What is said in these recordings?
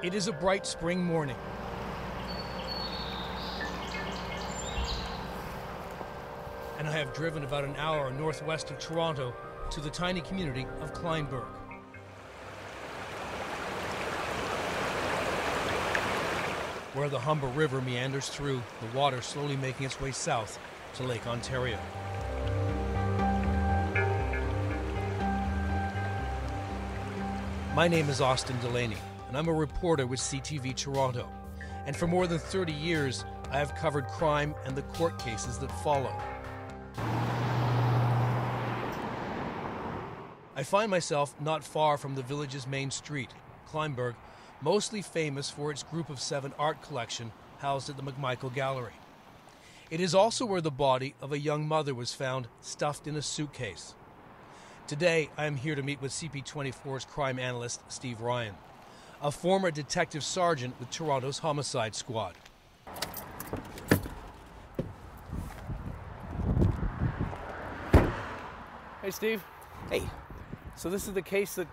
It is a bright spring morning. And I have driven about an hour northwest of Toronto to the tiny community of Kleinburg. Where the Humber River meanders through, the water slowly making its way south to Lake Ontario. My name is Austin Delaney, and I'm a reporter with CTV Toronto. And for more than 30 years, I have covered crime and the court cases that follow. I find myself not far from the village's main street, Kleinburg, mostly famous for its Group of Seven art collection housed at the McMichael Gallery. It is also where the body of a young mother was found stuffed in a suitcase. Today, I am here to meet with CP24's crime analyst, Steve Ryan, a former detective sergeant with Toronto's Homicide Squad. Hey, Steve. Hey, So, this is the case that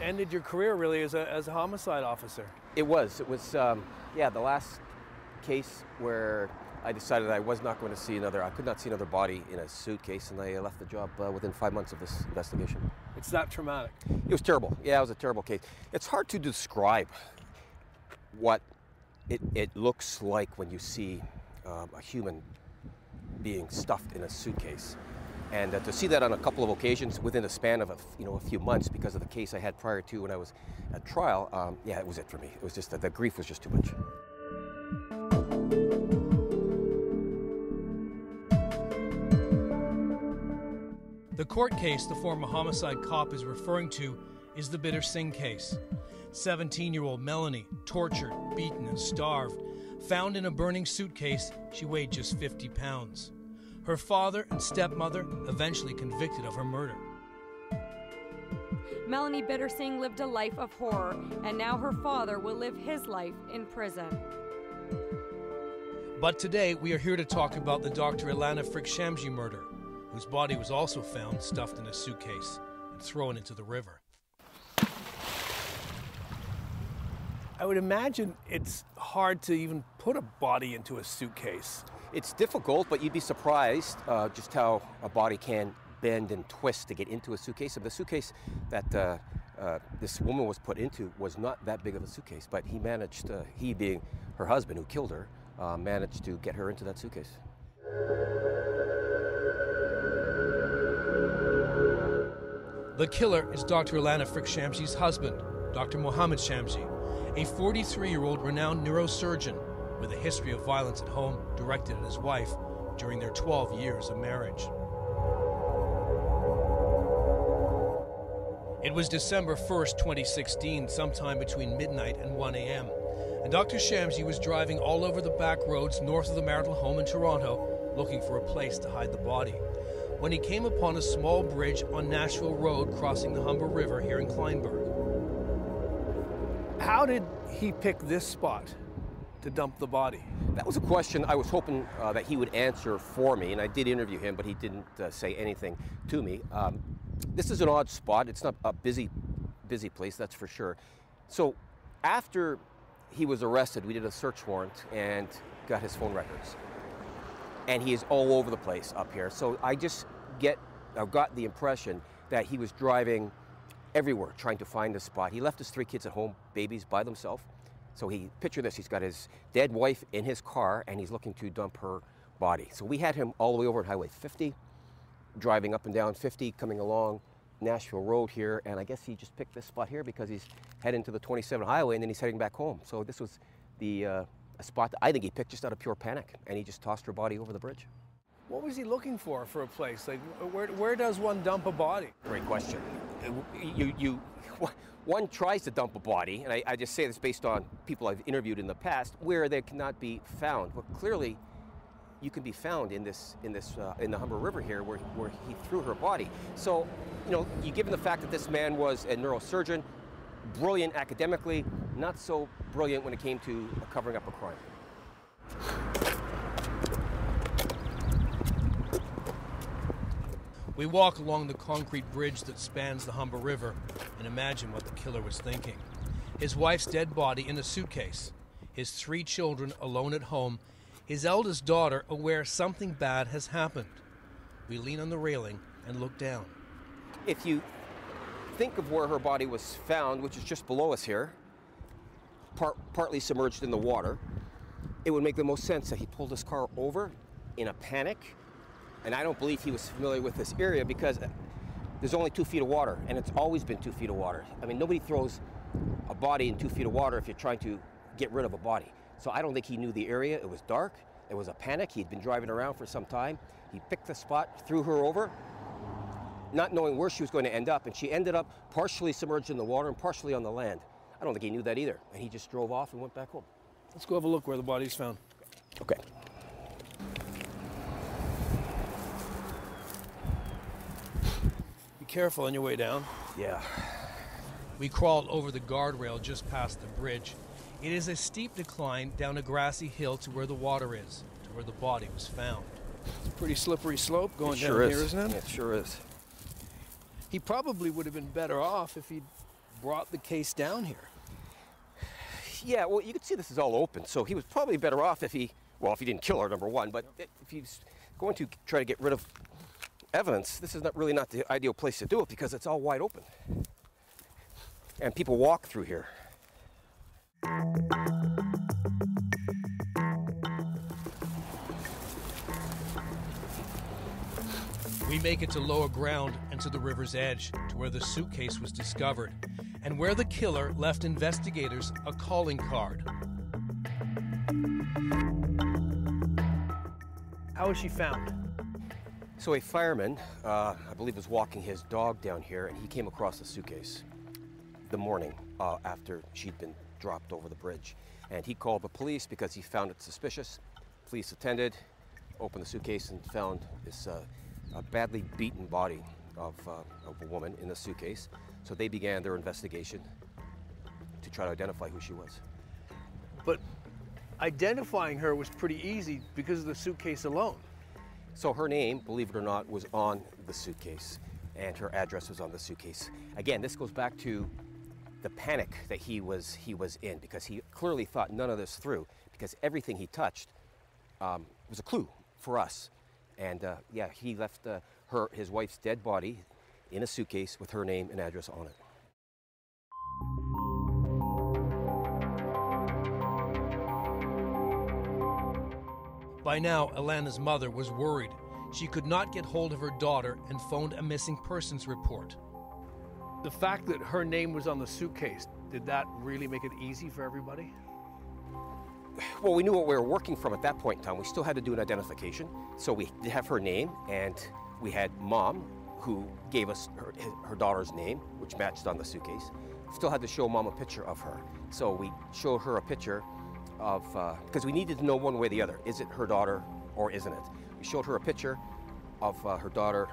ended your career, really, as a, as a homicide officer. it was. It was, um, yeah, the last case where I decided I was not going to see another, I could not see another body in a suitcase, and I left the job uh, within five months of this investigation. It's that traumatic. It was terrible. Yeah, it was a terrible case. It's hard to describe what it, it looks like when you see um, a human being stuffed in a suitcase. And uh, to see that on a couple of occasions within a span of a, you know, a few months because of the case I had prior to when I was at trial, um, yeah, it was it for me. It was just that the grief was just too much. The court case the former homicide cop is referring to is the Biddersingh case. 17 year old Melonie, tortured, beaten, and starved, found in a burning suitcase, she weighed just 50 pounds. Her father and stepmother eventually convicted of her murder. Melonie Biddersingh lived a life of horror, and now her father will live his life in prison. But today we are here to talk about the Dr. Elana Fric-Shamji murder, whose body was also found stuffed in a suitcase and thrown into the river. I would imagine it's hard to even put a body into a suitcase. It's difficult, but you'd be surprised uh, just how a body can bend and twist to get into a suitcase. And the suitcase that uh, uh, this woman was put into was not that big of a suitcase, but he managed, uh, he being her husband who killed her, uh, managed to get her into that suitcase. The killer is Dr. Elana Fric-Shamji's husband, Dr. Mohammed Shamji, a 43 year old renowned neurosurgeon with a history of violence at home directed at his wife during their 12 years of marriage. It was December 1st, 2016, sometime between midnight and 1 a.m., and Dr. Shamji was driving all over the back roads north of the marital home in Toronto looking for a place to hide the body when he came upon a small bridge on Nashville Road crossing the Humber River here in Kleinburg. How did he pick this spot to dump the body? That was a question I was hoping uh, that he would answer for me, and I did interview him, but he didn't uh, say anything to me. Um, this is an odd spot. It's not a busy, busy place, that's for sure. So after he was arrested, we did a search warrant and got his phone records. And he is all over the place up here. So I just get, I got the impression that he was driving everywhere trying to find a spot. He left his three kids at home, babies, by themselves. So he picture this: he's got his dead wife in his car, and he's looking to dump her body. So we had him all the way over at Highway 50, driving up and down 50, coming along Nashville Road here, and I guess he just picked this spot here because he's heading to the 27 highway, and then he's heading back home. So this was the uh, a spot that I think he picked just out of pure panic, and he just tossed her body over the bridge. What was he looking for for a place? Like, where, where does one dump a body? Great question. You, you, one tries to dump a body, and I, I just say this based on people I've interviewed in the past, where they cannot be found. But clearly, you can be found in this, in this, uh, in the Humber River here, where, where he threw her body. So, you know, you given the fact that this man was a neurosurgeon, brilliant academically, not so brilliant when it came to covering up a crime. We walk along the concrete bridge that spans the Humber River and imagine what the killer was thinking. his wife's dead body in a suitcase, his three children alone at home, his eldest daughter aware something bad has happened. We lean on the railing and look down. If you think of where her body was found, which is just below us here, part, partly submerged in the water, it would make the most sense that he pulled his car over in a panic. And I don't believe he was familiar with this area because there's only two feet of water, and it's always been two feet of water. I mean, nobody throws a body in two feet of water if you're trying to get rid of a body. So I don't think he knew the area. It was dark. It was a panic. He'd been driving around for some time. He picked the spot, threw her over, not knowing where she was going to end up, and she ended up partially submerged in the water and partially on the land. I don't think he knew that either, and he just drove off and went back home. Let's go have a look where the body's found. Okay. Careful on your way down. Yeah. We crawled over the guardrail just past the bridge. It is a steep decline down a grassy hill to where the water is, to where the body was found. It's a pretty slippery slope going it down sure here, is. isn't it? It sure is. He probably would have been better off if he'd brought the case down here. Yeah, well, you can see this is all open, so he was probably better off if he, well, if he didn't kill her, number one, but if he's going to try to get rid of evidence, this is not really not the ideal place to do it because it's all wide open. And people walk through here. We make it to lower ground and to the river's edge, to where the suitcase was discovered, and where the killer left investigators a calling card. How was she found? So a fireman, uh, I believe, was walking his dog down here, and he came across the suitcase the morning uh, after she'd been dropped over the bridge. And he called the police because he found it suspicious. Police attended, opened the suitcase, and found this uh, a badly beaten body of, uh, of a woman in the suitcase. So they began their investigation to try to identify who she was. But identifying her was pretty easy because of the suitcase alone. So her name, believe it or not, was on the suitcase, and her address was on the suitcase. Again, this goes back to the panic that he was he was in because he clearly thought none of this through because everything he touched um, was a clue for us. And uh, yeah, he left uh, her his wife's dead body in a suitcase with her name and address on it. By now, Elana's mother was worried. She could not get hold of her daughter and phoned a missing persons report. The fact that her name was on the suitcase, did that really make it easy for everybody? Well, we knew what we were working from at that point in time. We still had to do an identification. So we did have her name, and we had mom, who gave us her, her daughter's name, which matched on the suitcase. Still had to show mom a picture of her. So we showed her a picture of, because uh, we needed to know one way or the other. Is it her daughter or isn't it? We showed her a picture of uh, her daughter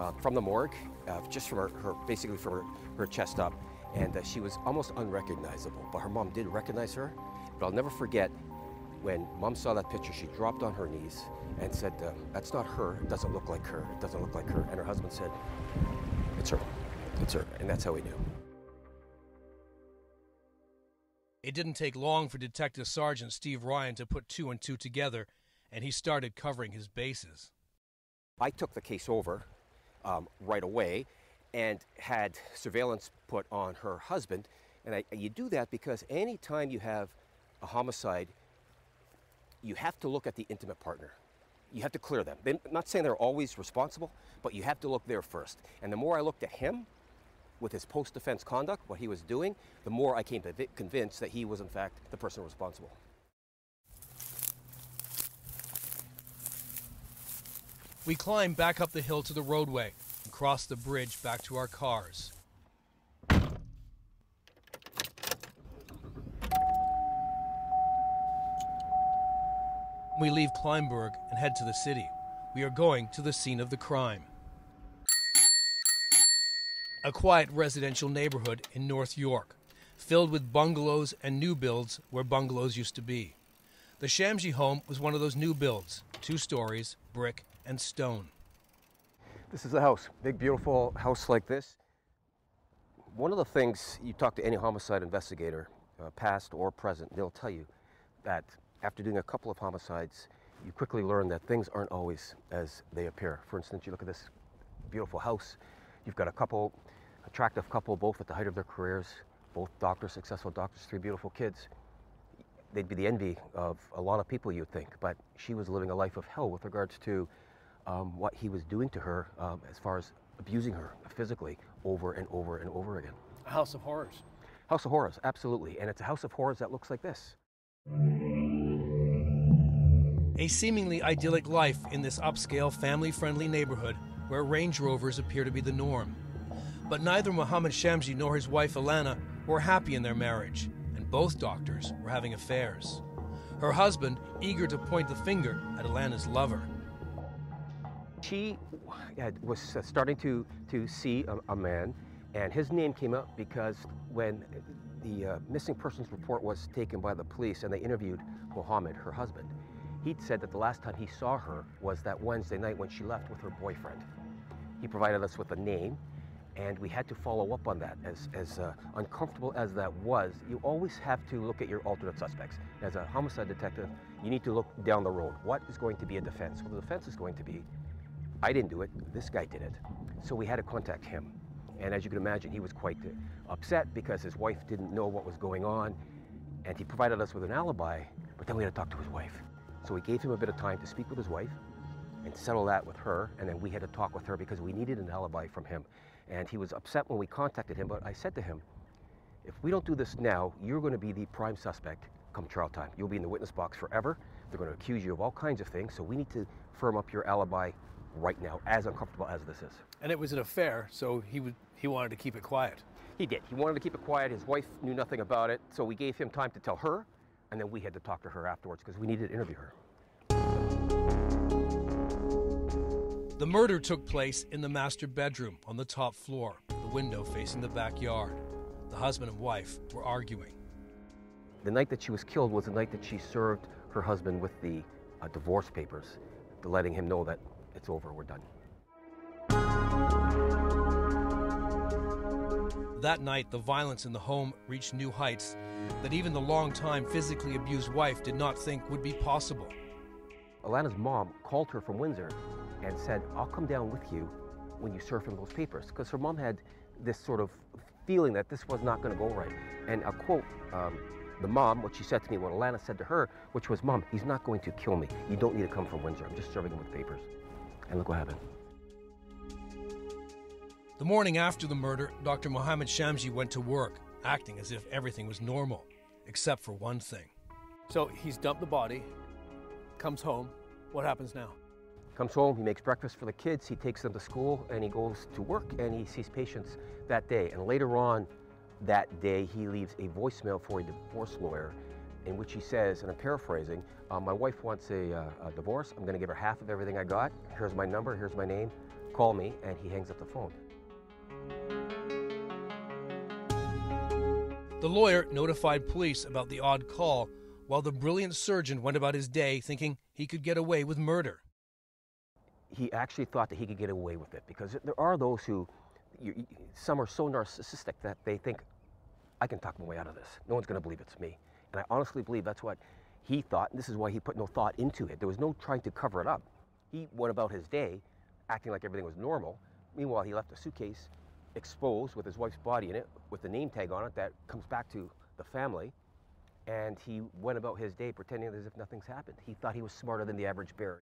uh, from the morgue, uh, just from her, her, basically from her, her chest up. And uh, she was almost unrecognizable, but her mom did recognize her. But I'll never forget when mom saw that picture, she dropped on her knees and said, uh, That's not her. It doesn't look like her. It doesn't look like her. And her husband said, It's her. It's her. And that's how we knew. It didn't take long for Detective Sergeant Steve Ryan to put two and two together, and he started covering his bases. I took the case over um, right away and had surveillance put on her husband. And I, you do that because anytime you have a homicide, you have to look at the intimate partner. You have to clear them. I'm not saying they're always responsible, but you have to look there first. And the more I looked at him with his post offence conduct, what he was doing, the more I came convinced that he was, in fact, the person responsible. We climb back up the hill to the roadway and cross the bridge back to our cars. We leave Kleinburg and head to the city. We are going to the scene of the crime. A quiet residential neighborhood in North York, filled with bungalows and new builds where bungalows used to be. The Shamji home was one of those new builds, two stories, brick and stone. This is the house. Big, beautiful house like this. One of the things you talk to any homicide investigator, uh, past or present, they'll tell you that after doing a couple of homicides, you quickly learn that things aren't always as they appear. For instance, you look at this beautiful house, you've got a couple, attractive couple, both at the height of their careers, both doctors, successful doctors, three beautiful kids. They'd be the envy of a lot of people, you'd think, but she was living a life of hell with regards to um, what he was doing to her um, as far as abusing her physically over and over and over again. A house of horrors. House of horrors, absolutely. And it's a house of horrors that looks like this. A seemingly idyllic life in this upscale, family friendly neighborhood where Range Rovers appear to be the norm. But neither Mohammed Shamji nor his wife Elana were happy in their marriage, and both doctors were having affairs. Her husband, eager to point the finger at Elana's lover. She was starting to, to see a, a, man, and his name came up because when the uh, missing persons report was taken by the police and they interviewed Mohammed, her husband, he'd said that the last time he saw her was that Wednesday night when she left with her boyfriend. He provided us with a name, and we had to follow up on that. As, as uh, uncomfortable as that was, you always have to look at your alternate suspects. As a homicide detective, you need to look down the road. What is going to be a defense? Well, the defense is going to be, I didn't do it, this guy did it. So we had to contact him. And as you can imagine, he was quite uh, upset because his wife didn't know what was going on. And he provided us with an alibi, but then we had to talk to his wife. So we gave him a bit of time to speak with his wife and settle that with her. And then we had to talk with her because we needed an alibi from him. And he was upset when we contacted him, but I said to him, if we don't do this now, you're going to be the prime suspect come trial time. You'll be in the witness box forever. They're going to accuse you of all kinds of things. So we need to firm up your alibi right now, as uncomfortable as this is. And it was an affair, so he would he wanted to keep it quiet. He did. He wanted to keep it quiet. His wife knew nothing about it, so we gave him time to tell her, and then we had to talk to her afterwards because we needed to interview her. The murder took place in the master bedroom on the top floor, the window facing the backyard. The husband and wife were arguing. The night that she was killed was the night that she served her husband with the uh, divorce papers, letting him know that it's over, we're done. That night, the violence in the home reached new heights that even the long-time physically abused wife did not think would be possible. Elana's mom called her from Windsor and said, I'll come down with you when you serve him those papers. Because her mom had this sort of feeling that this was not going to go right. And I'll quote um, the mom, what she said to me, what Elana said to her, which was, Mom, he's not going to kill me. You don't need to come from Windsor. I'm just serving him with papers. And look what happened. The morning after the murder, Dr. Mohammed Shamji went to work, acting as if everything was normal, except for one thing. So he's dumped the body, comes home. What happens now? Comes home, he makes breakfast for the kids, he takes them to school, and he goes to work and he sees patients that day. And later on that day, he leaves a voicemail for a divorce lawyer in which he says, and I'm paraphrasing, uh, my wife wants a, uh, a divorce. I'm going to give her half of everything I got. Here's my number, here's my name. Call me, and he hangs up the phone. The lawyer notified police about the odd call, while the brilliant surgeon went about his day thinking he could get away with murder. He actually thought that he could get away with it because there are those who, you, some are so narcissistic that they think, I can talk my way out of this. No one's going to believe it's me. And I honestly believe that's what he thought, and this is why he put no thought into it. There was no trying to cover it up. He went about his day acting like everything was normal. Meanwhile, he left a suitcase exposed with his wife's body in it, with the name tag on it that comes back to the family. And he went about his day pretending as if nothing's happened. He thought he was smarter than the average bear.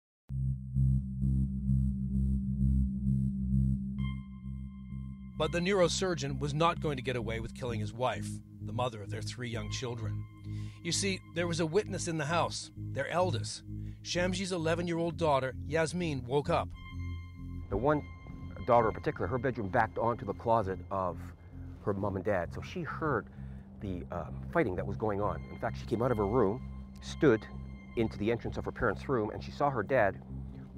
But the neurosurgeon was not going to get away with killing his wife, the mother of their three young children. You see, there was a witness in the house, their eldest. Shamji's 11 year old daughter, Yasmin, woke up. The one daughter in particular, her bedroom backed onto the closet of her mom and dad. So she heard the um, fighting that was going on. In fact, she came out of her room, stood into the entrance of her parents' room, and she saw her dad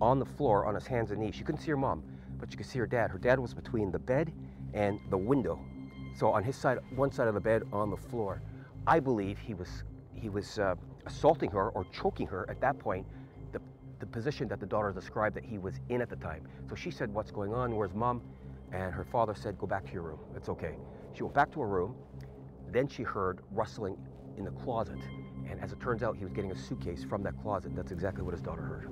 on the floor on his hands and knees. She couldn't see her mom, but she could see her dad. Her dad was between the bed and the window. So on his side, one side of the bed on the floor. I believe he was he was uh, assaulting her or choking her at that point, the, the position that the daughter described that he was in at the time. So she said, what's going on? Where's mom? and her father said, Go back to your room. It's okay. She went back to her room. Then she heard rustling in the closet. And as it turns out, he was getting a suitcase from that closet. That's exactly what his daughter heard.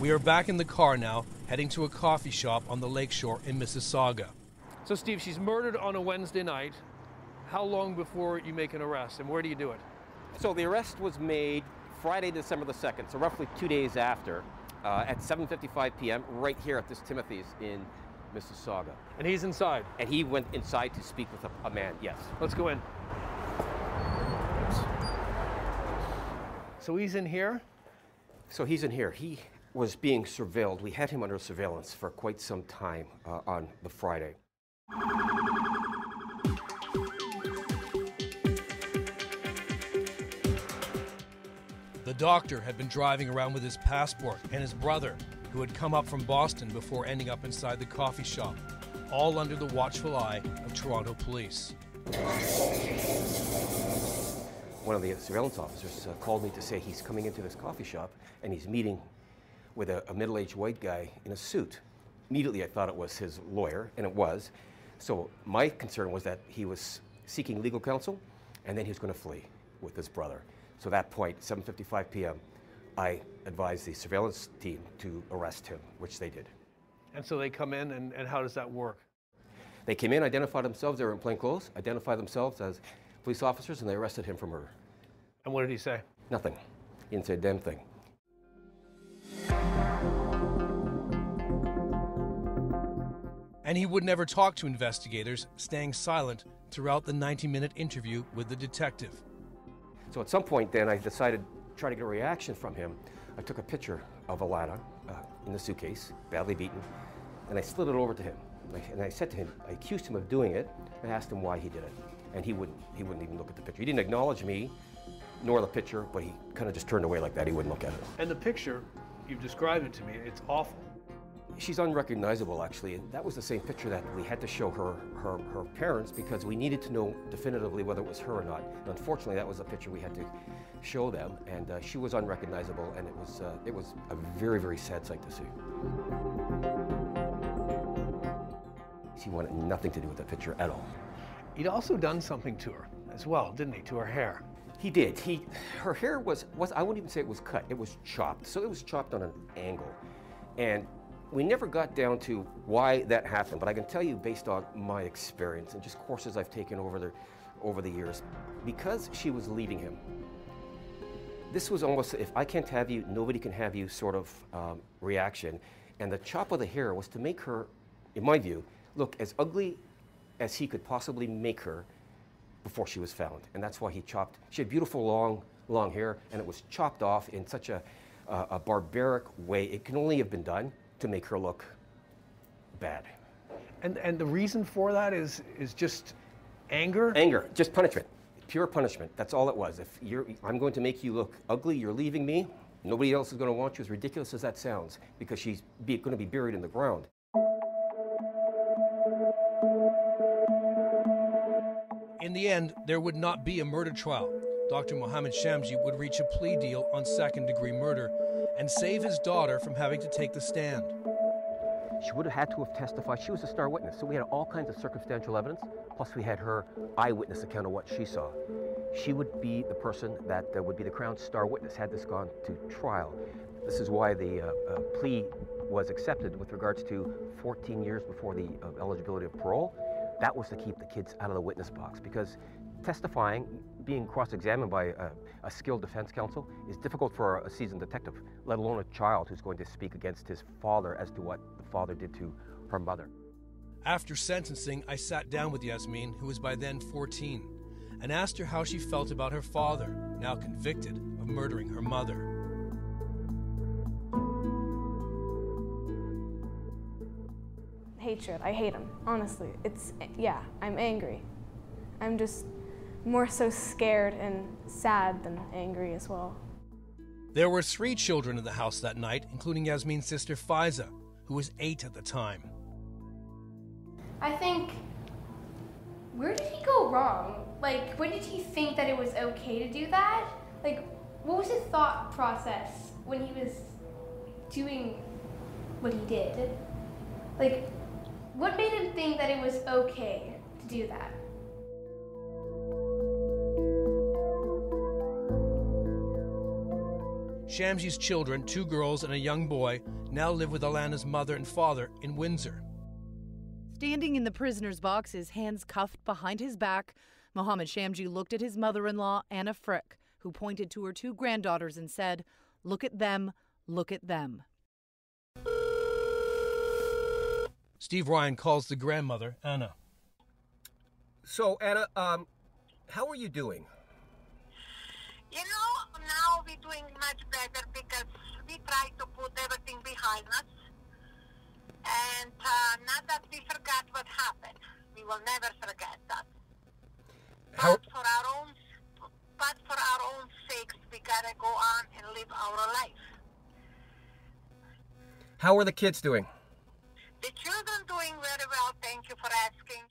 We are back in the car now, heading to a coffee shop on the lakeshore in Mississauga. So, Steve, she's murdered on a Wednesday night. How long before you make an arrest, and where do you do it? So the arrest was made Friday, December the 2nd, so roughly two days after, uh, at 7.55 p.m., right here at this Timothy's in Mississauga. And he's inside. And he went inside to speak with a, a man, yes. Let's go in. So he's in here? So he's in here. He was being surveilled. We had him under surveillance for quite some time uh, on the Friday. The doctor had been driving around with his passport and his brother, who had come up from Boston before ending up inside the coffee shop, all under the watchful eye of Toronto police. One of the surveillance officers uh, called me to say he's coming into this coffee shop and he's meeting with a, a middle aged white guy in a suit. Immediately, I thought it was his lawyer, and it was. So, my concern was that he was seeking legal counsel and then he was going to flee with his brother. So, at that point, 7:55 p.m., I advised the surveillance team to arrest him, which they did. And so they come in, and, and how does that work? They came in, identified themselves, they were in plain clothes, identified themselves as police officers, and they arrested him for murder. And what did he say? Nothing. He didn't say a damn thing. And he would never talk to investigators, staying silent throughout the 90 minute interview with the detective. So at some point, then, I decided to try to get a reaction from him. I took a picture of Elana uh, in the suitcase, badly beaten, and I slid it over to him. And I said to him, I accused him of doing it. I asked him why he did it, and he wouldn't. He wouldn't even look at the picture. He didn't acknowledge me, nor the picture, but he kind of just turned away like that. He wouldn't look at it. And the picture, you've described it to me. It's awful. She's unrecognizable, actually, and that was the same picture that we had to show her, her, her parents because we needed to know definitively whether it was her or not. And unfortunately, that was the picture we had to show them, and uh, she was unrecognizable, and it was, uh, it was a very, very sad sight to see. He wanted nothing to do with that picture at all. He'd also done something to her as well, didn't he, to her hair? He did. He, her hair was, was, I wouldn't even say it was cut, it was chopped. So it was chopped on an angle. And we never got down to why that happened, but I can tell you based on my experience and just courses I've taken over the, over the years, because she was leaving him, this was almost if I can't have you, nobody can have you sort of um, reaction. And the chop of the hair was to make her, in my view, look as ugly as he could possibly make her before she was found. And that's why he chopped. She had beautiful long, long hair, and it was chopped off in such a, uh, a barbaric way. It can only have been done to make her look bad. And and the reason for that is is just anger. Anger, just punishment, pure punishment. That's all it was. If you're, I'm going to make you look ugly. You're leaving me. Nobody else is going to want you. As ridiculous as that sounds, because she's be, going to be buried in the ground. In the end, there would not be a murder trial. Dr. Mohammed Shamji would reach a plea deal on second degree murder and save his daughter from having to take the stand. She would have had to have testified. She was a star witness, so we had all kinds of circumstantial evidence, plus we had her eyewitness account of what she saw. She would be the person that uh, would be the Crown star witness had this gone to trial. This is why the uh, uh, plea was accepted with regards to 14 years before the uh, eligibility of parole. That was to keep the kids out of the witness box because testifying, being cross-examined by a, a, skilled defense counsel is difficult for a seasoned detective, let alone a child who's going to speak against his father as to what the father did to her mother. After sentencing, I sat down with Yasmin, who was by then 14, and asked her how she felt about her father, now convicted of murdering her mother. Hatred. I hate him, honestly. It's, yeah, I'm angry. I'm just more so scared and sad than angry as well. There were three children in the house that night, including Yasmin's sister Fiza, who was eight at the time. I think, where did he go wrong? Like, when did he think that it was okay to do that? Like, what was his thought process when he was doing what he did? Like, what made him think that it was okay to do that? Shamji's children, two girls and a young boy, now live with Elana's mother and father in Windsor. Standing in the prisoner's box, his hands cuffed behind his back, Mohammed Shamji looked at his mother in law, Anna Fric, who pointed to her two granddaughters and said, Look at them, look at them. Steve Ryan calls the grandmother, Anna. So, Anna, um, how are you doing? You know, we're doing much better because we try to put everything behind us. And uh, not that we forgot what happened. We will never forget that. How, But for our own, but for our own sakes, we gotta go on and live our life. how are the kids doing? The children doing very well. Thank you for asking.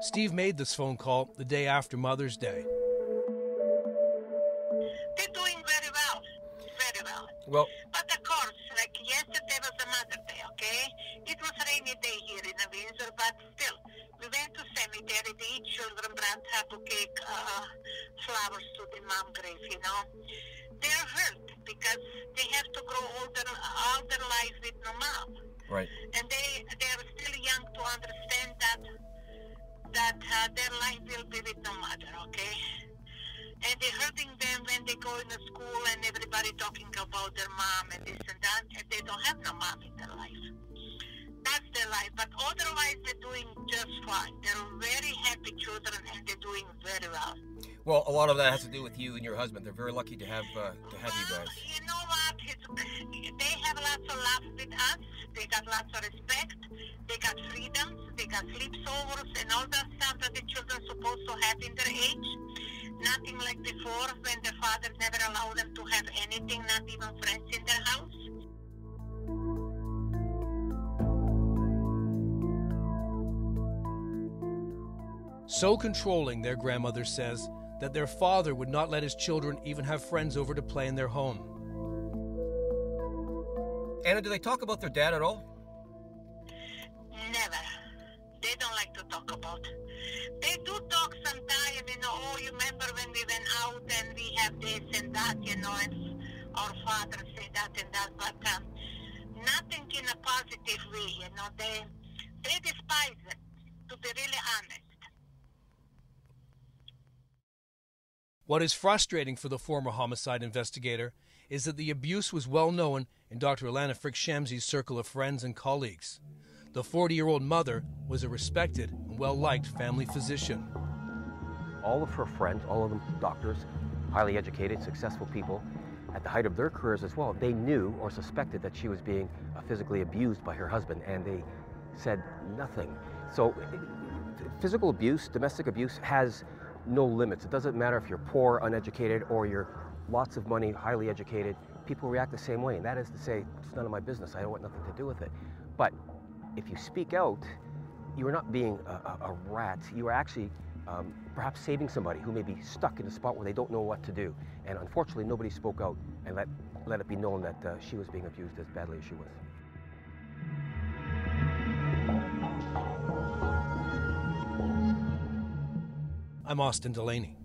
Steve made this phone call the day after Mother's Day. They're doing very well. Very well. Well, But of course, like yesterday was a Mother's Day, okay? It was a rainy day here in Windsor, but still, we went to cemetery. The children brought a bouquet uh, flowers to the mom grave, you know. They're hurt because they have to grow older all their lives with no mom. right. And they, they're still young to understand that uh, their life will be with no mother, okay? And they're hurting them when they go into school and everybody talking about their mom and this and that, and they don't have no mom in their life. That's their life. But otherwise, they're doing just fine. They're very happy children and they're doing very well. Well, a lot of that has to do with you and your husband. They're very lucky to have uh, to have you Well, guys. you know what? It's, they have lots of love with us. They got lots of respect. They got freedoms. They got sleepovers and all that stuff that the children supposed to have in their age. Nothing like before when their fathers never allowed them to have anything, not even friends in their house. So controlling, their grandmother says, that their father would not let his children even have friends over to play in their home. Anna, do they talk about their dad at all? Never. They don't like to talk about. They do talk sometime, you know, oh, you remember when we went out and we have this and that, you know, and our father said that and that, but um, nothing in a positive way, you know. They, they despise it, to be really honest. What is frustrating for the former homicide investigator is that the abuse was well known in Dr. Elana Fric Shamji's circle of friends and colleagues. The 40 year old mother was a respected and well liked family physician. All of her friends, all of them doctors, highly educated, successful people, at the height of their careers as well, they knew or suspected that she was being uh, physically abused by her husband, and they said nothing. So, physical abuse, domestic abuse, has no limits. It doesn't matter if you're poor, uneducated, or you're lots of money, highly educated. People react the same way, and that is to say, it's none of my business. I don't want nothing to do with it. But if you speak out, you are not being a, a, a rat. You are actually um, perhaps saving somebody who may be stuck in a spot where they don't know what to do. And unfortunately, nobody spoke out and let, let it be known that uh, she was being abused as badly as she was. I'm Austin Delaney.